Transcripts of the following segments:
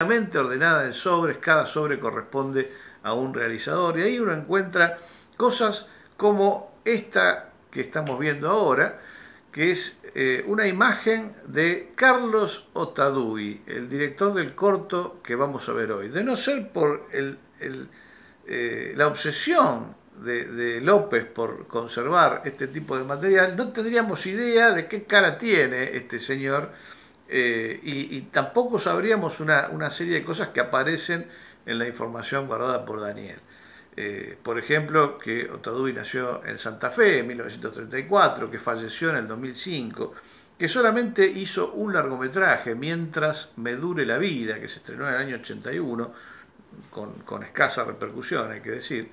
ordenada en sobres, cada sobre corresponde a un realizador y ahí uno encuentra cosas como esta que estamos viendo ahora, que es eh, una imagen de Carlos Otaduy, el director del corto que vamos a ver hoy. De no ser por eh, la obsesión de, López por conservar este tipo de material, no tendríamos idea de qué cara tiene este señor eh, y, tampoco sabríamos una, una, serie de cosas que aparecen en la información guardada por Daniel. Eh, por ejemplo, que Otaduy nació en Santa Fe en 1934, que falleció en el 2005, que solamente hizo un largometraje, Mientras me dure la vida, que se estrenó en el año 81, con, con escasa repercusión, hay que decir.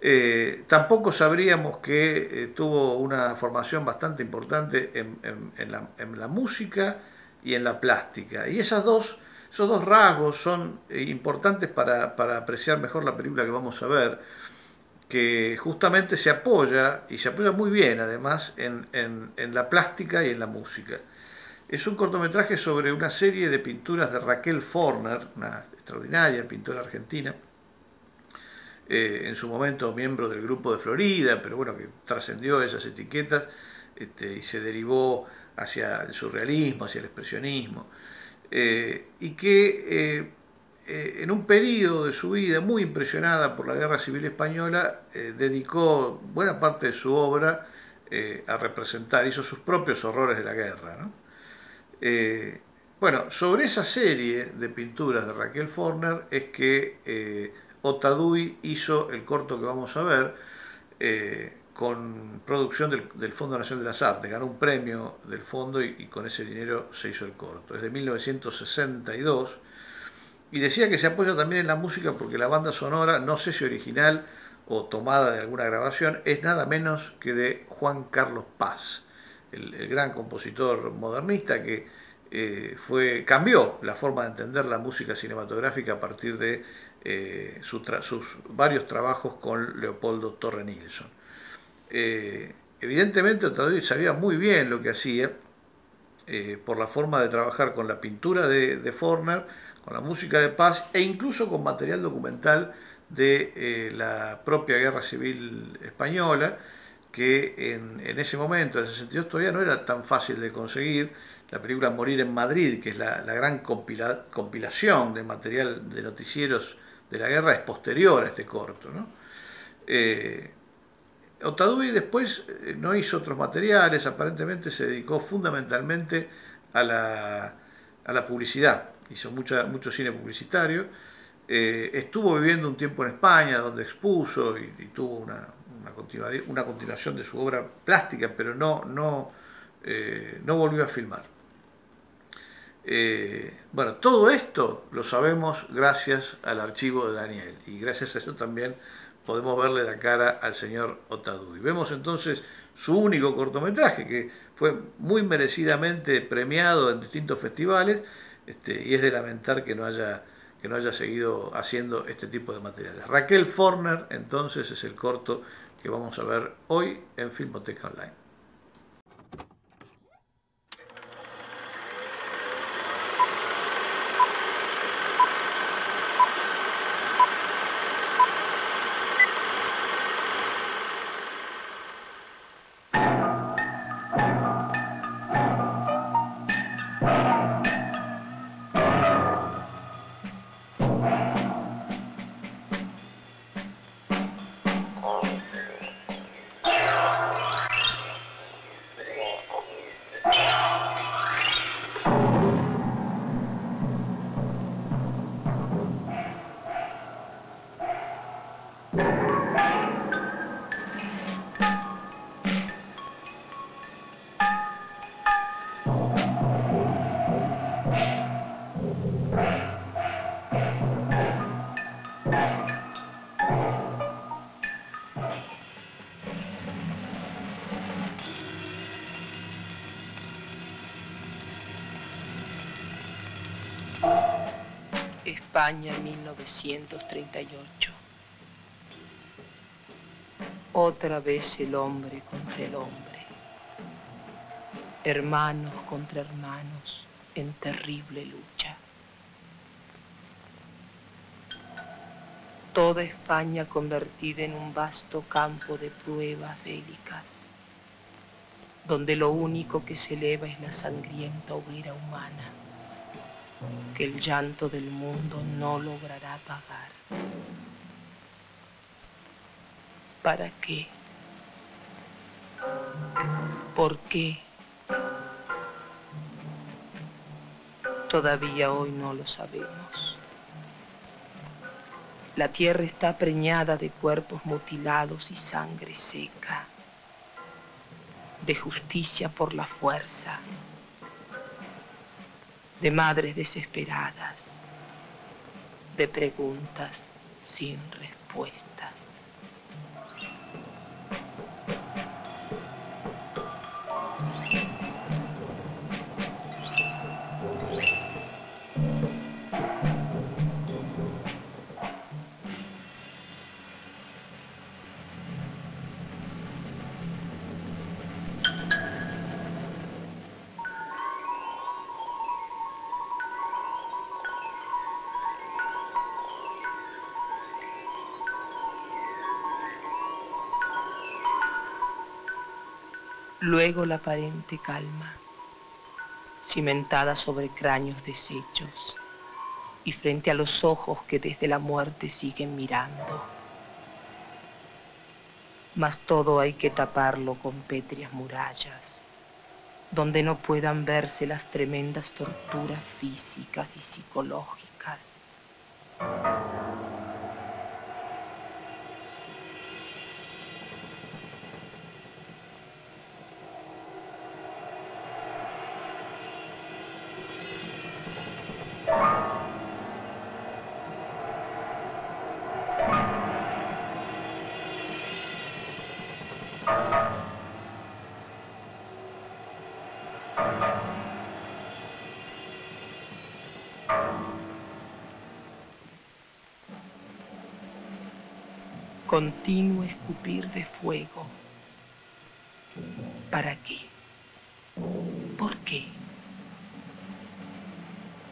Eh, tampoco sabríamos que tuvo una formación bastante importante en, en, la, en la música y en la plástica. Y esas dos, esos dos rasgos son eh, importantes para, apreciar mejor la película que vamos a ver, que justamente se apoya, y se apoya muy bien además, en, la plástica y en la música. Es un cortometraje sobre una serie de pinturas de Raquel Forner, una extraordinaria pintora argentina, eh, en su momento miembro del grupo de Florida, pero bueno, que trascendió esas etiquetas este, y se derivó hacia el surrealismo, hacia el expresionismo, eh, y que eh, eh, en un periodo de su vida muy impresionada por la Guerra Civil Española, dedicó buena parte de su obra a representar, hizo sus propios horrores de la guerra. bueno, sobre esa serie de pinturas de Raquel Forner es que Otaduy hizo el corto que vamos a ver, con producción del, Fondo Nacional de las Artes, ganó un premio del fondo y, con ese dinero se hizo el corto. Es de 1962 y decía que se apoya también en la música porque la banda sonora, no sé si original o tomada de alguna grabación, es nada menos que de Juan Carlos Paz, el, gran compositor modernista que eh, fue, cambió la forma de entender la música cinematográfica a partir de eh, sus varios trabajos con Leopoldo Torre Nilsson. Eh, evidentemente Otaduy sabía muy bien lo que hacía eh, por la forma de trabajar con la pintura de, Forner, con la música de paz e incluso con material documental de eh, la propia guerra civil española, que en, ese momento, en el 62, todavía no era tan fácil de conseguir. La película Morir en Madrid, que es la, gran compilación de material de noticieros de la guerra, es posterior a este corto. ¿no? Otaduy después eh, no hizo otros materiales, aparentemente se dedicó fundamentalmente a la, publicidad, hizo mucho cine publicitario, eh, estuvo viviendo un tiempo en España donde expuso y, tuvo una, continuación de su obra plástica, pero no, eh, no volvió a filmar. bueno, todo esto lo sabemos gracias al archivo de Daniel y gracias a eso también podemos verle la cara al señor Otaduy. Vemos entonces su único cortometraje, que fue muy merecidamente premiado en distintos festivales, este, y es de lamentar que no haya que no haya seguido haciendo este tipo de materiales. Raquel Forner, entonces, es el corto que vamos a ver hoy en Filmoteca Online. España 1938. Otra vez el hombre contra el hombre. Hermanos contra hermanos en terrible lucha. toda España convertida en un vasto campo de pruebas bélicas, donde lo único que se eleva es la sangrienta hoguera humana, que el llanto del mundo no logrará apagar. ¿Para qué? ¿Por qué? Todavía hoy no lo sabemos. La tierra está preñada de cuerpos mutilados y sangre seca, de justicia por la fuerza, de madres desesperadas, de preguntas sin respuesta. Luego la aparente calma, cimentada sobre cráneos deshechos y frente a los ojos que desde la muerte siguen mirando. Mas todo hay que taparlo con pétreas murallas, donde no puedan verse las tremendas torturas físicas y psicológicas. Continuo escupir de fuego. ¿Para qué? ¿Por qué?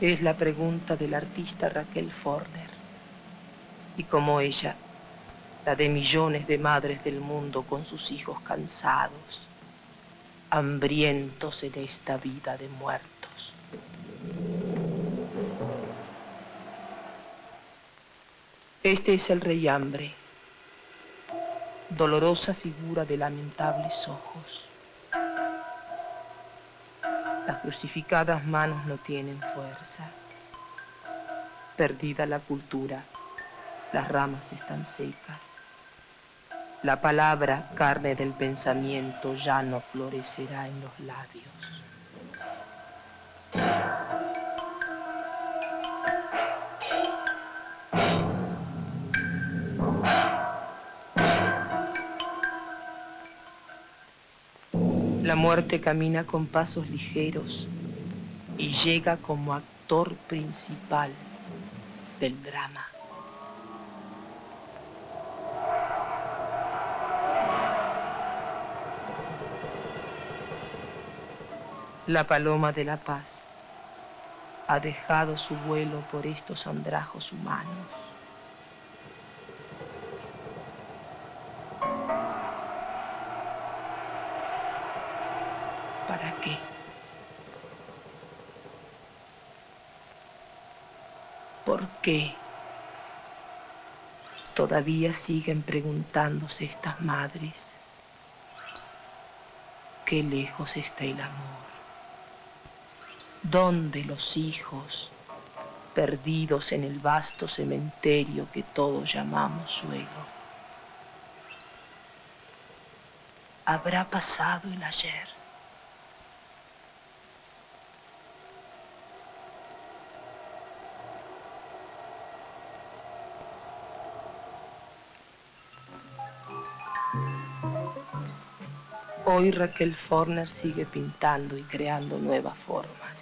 Es la pregunta del artista Raquel Forner. Y como ella, la de millones de madres del mundo con sus hijos cansados, hambrientos en esta vida de muertos. Este es el rey hambre dolorosa figura de lamentables ojos. Las crucificadas manos no tienen fuerza. Perdida la cultura, las ramas están secas. La palabra, carne del pensamiento, ya no florecerá en los labios. La muerte camina con pasos ligeros y llega como actor principal del drama. La paloma de la paz ha dejado su vuelo por estos andrajos humanos. ¿Por qué? Todavía siguen preguntándose estas madres. Qué lejos está el amor. ¿Dónde los hijos perdidos en el vasto cementerio que todos llamamos suelo? ¿Habrá pasado el ayer? Hoy Raquel Forner sigue pintando y creando nuevas formas.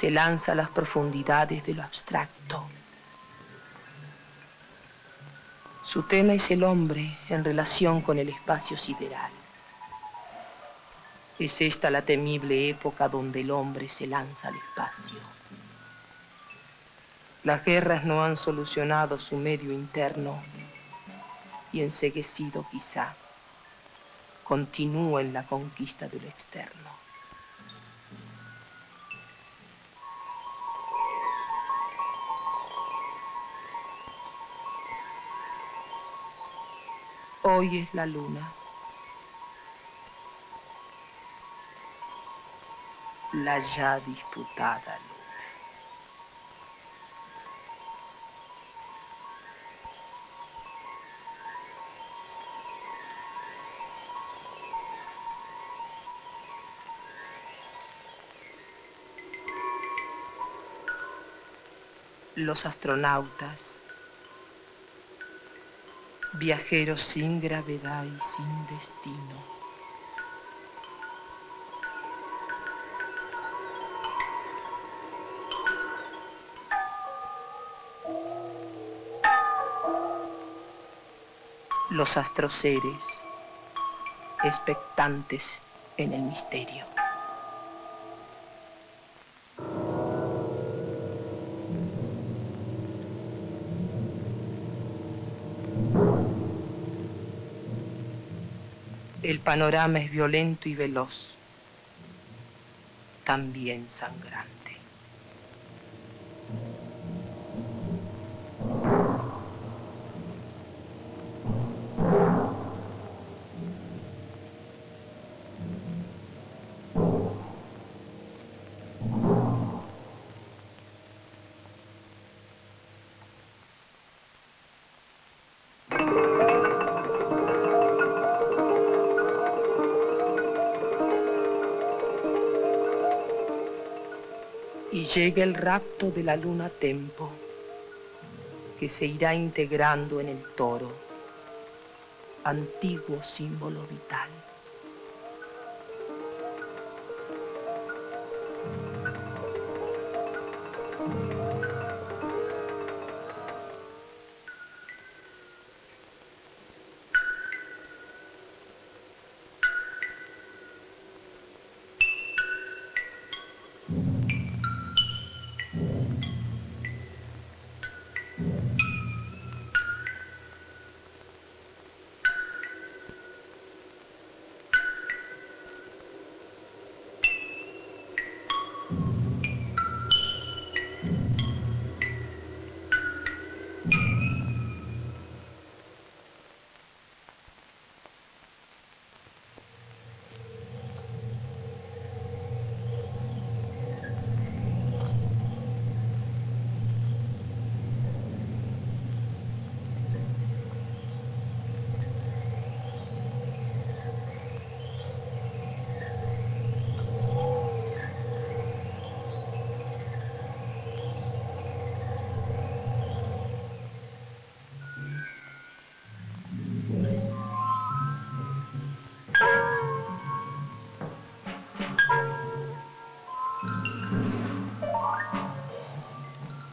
Se lanza a las profundidades de lo abstracto. Su tema es el hombre en relación con el espacio sideral. Es esta la temible época donde el hombre se lanza al espacio. Las guerras no han solucionado su medio interno y enseguecido quizá continúa en la conquista de lo externo. Hoy es la luna. La ya disputada luna. Los astronautas viajeros sin gravedad y sin destino. Los astroseres, expectantes en el misterio. El panorama es violento y veloz, también sangrante. Llega el rapto de la luna tempo, que se irá integrando en el toro, antiguo símbolo vital.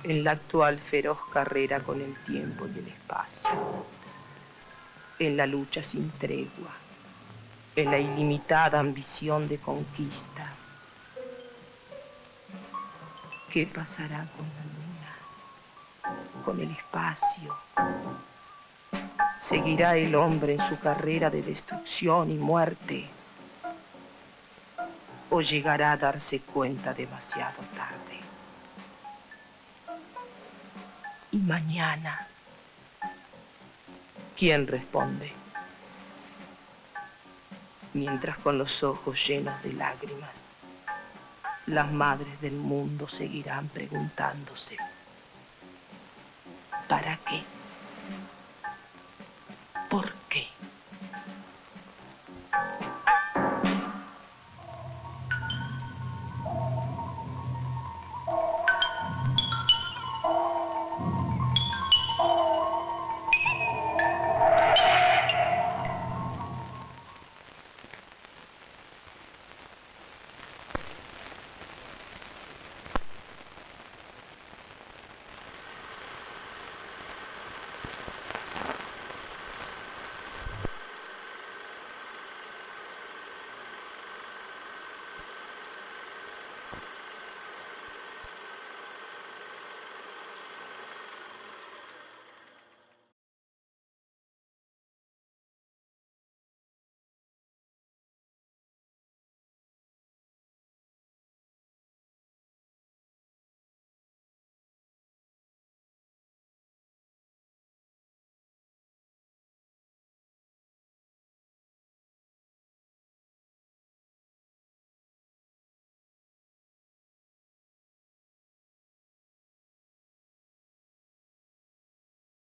En la actual feroz carrera con el tiempo y el espacio, en la lucha sin tregua, en la ilimitada ambición de conquista. ¿Qué pasará con la luna, con el espacio? ¿Seguirá el hombre en su carrera de destrucción y muerte? ¿O llegará a darse cuenta demasiado tarde? Y mañana. ¿Quién responde? Mientras con los ojos llenos de lágrimas, las madres del mundo seguirán preguntándose, ¿para qué?